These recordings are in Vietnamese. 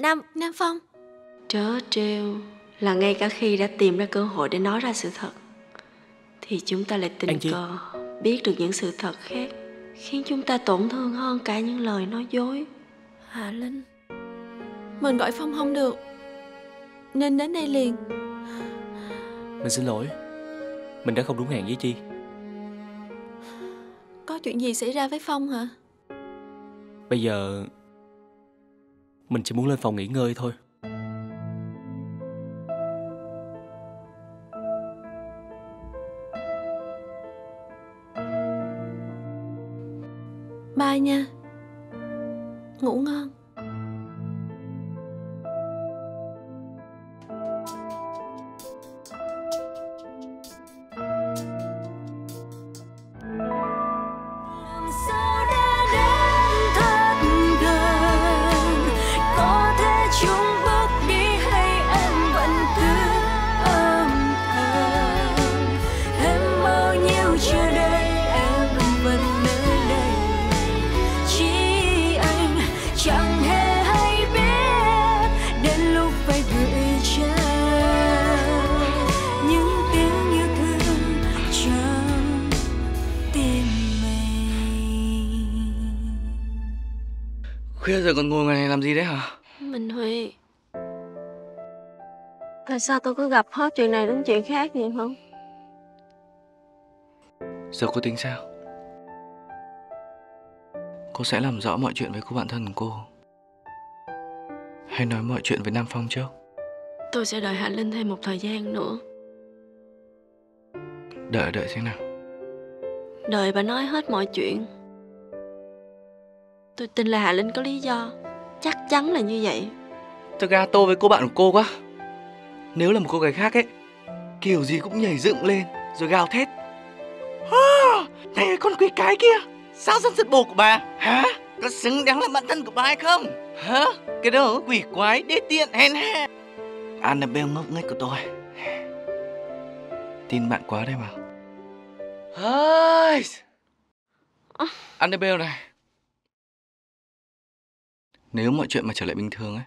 Nam. Nam Phong. Trớ trêu là ngay cả khi đã tìm ra cơ hội để nói ra sự thật thì chúng ta lại tình cờ biết được những sự thật khác khiến chúng ta tổn thương hơn cả những lời nói dối. Hạ Linh Mình gọi Phong không được Nên đến đây liền. Mình xin lỗi Mình đã không đúng hẹn với Chi. Có chuyện gì xảy ra với Phong hả? Bây giờ mình chỉ muốn lên phòng nghỉ ngơi thôi. Bye nha. Ngủ ngon. Khuya rồi còn ngồi ngoài này làm gì đấy hả? Minh Huy Tại sao tôi cứ gặp hết chuyện này đến chuyện khác vậy không? Giờ cô tính sao? Cô sẽ làm rõ mọi chuyện với cô bạn thân của cô Hay nói mọi chuyện với Nam Phong trước? Tôi sẽ đợi Hạ Linh thêm một thời gian nữa Đợi đợi xem nào Đợi bà nói hết mọi chuyện Tôi tin là Hạ Linh có lý do. Chắc chắn là như vậy. Tôi gato với cô bạn của cô quá. Nếu là một cô gái khác ấy Kiểu gì cũng nhảy dựng lên Rồi gào thét. À, Này con quỷ cái kia Sao dân giật bồ của bà? Hả? Có xứng đáng là bạn thân của bà hay không? Hả? Cái đó quỷ quái đê tiện hèn hạ. Annabelle ngốc nghếch của tôi. Tin bạn quá đây mà. Ôi. Annabelle này Nếu mọi chuyện mà trở lại bình thường ấy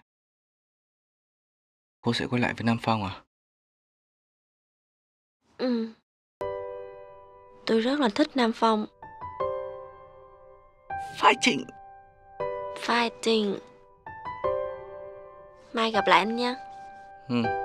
Cô sẽ quay lại với Nam Phong à? Ừ. Tôi rất là thích Nam Phong. Fighting. Fighting. Mai gặp lại anh nha. Ừ